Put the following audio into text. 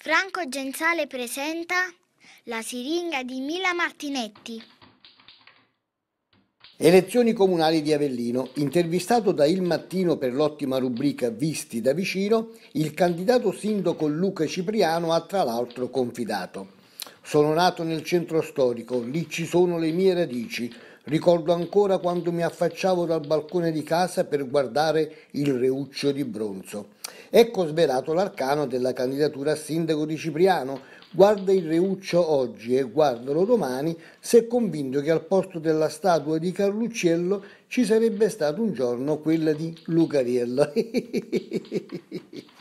Franco Genzale presenta La siringa di Mila Martinetti. Elezioni comunali di Avellino. Intervistato da Il Mattino per l'ottima rubrica Visti da vicino, il candidato sindaco Luca Cipriano ha tra l'altro confidato. Sono nato nel centro storico, lì ci sono le mie radici. Ricordo ancora quando mi affacciavo dal balcone di casa per guardare il reuccio di bronzo. Ecco svelato l'arcano della candidatura a sindaco di Cipriano. Guarda il reuccio oggi e guardalo domani se convinto che al posto della statua di Carlucciello ci sarebbe stato un giorno quella di Lucariello.